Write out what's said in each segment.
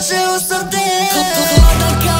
pushing with something.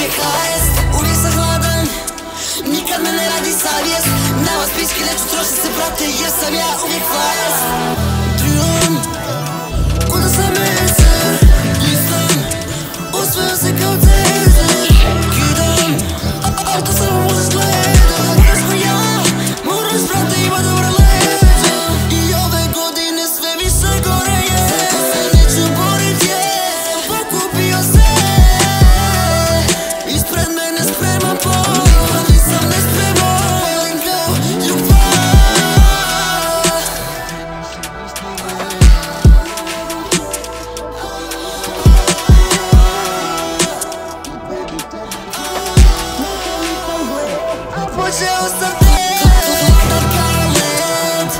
jest ulica hladem Nikad me ne radi savjest Na vas pički neću trošiti se brate jer sam ja uvijek vajest Počeo sam te Hladan kao led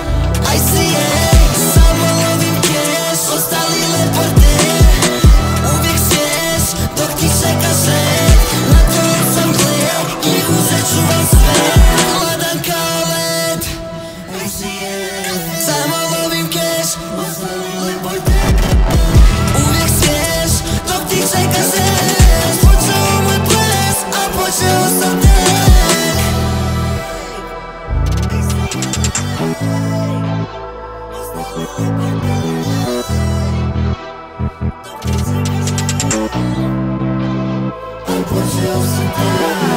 yourself some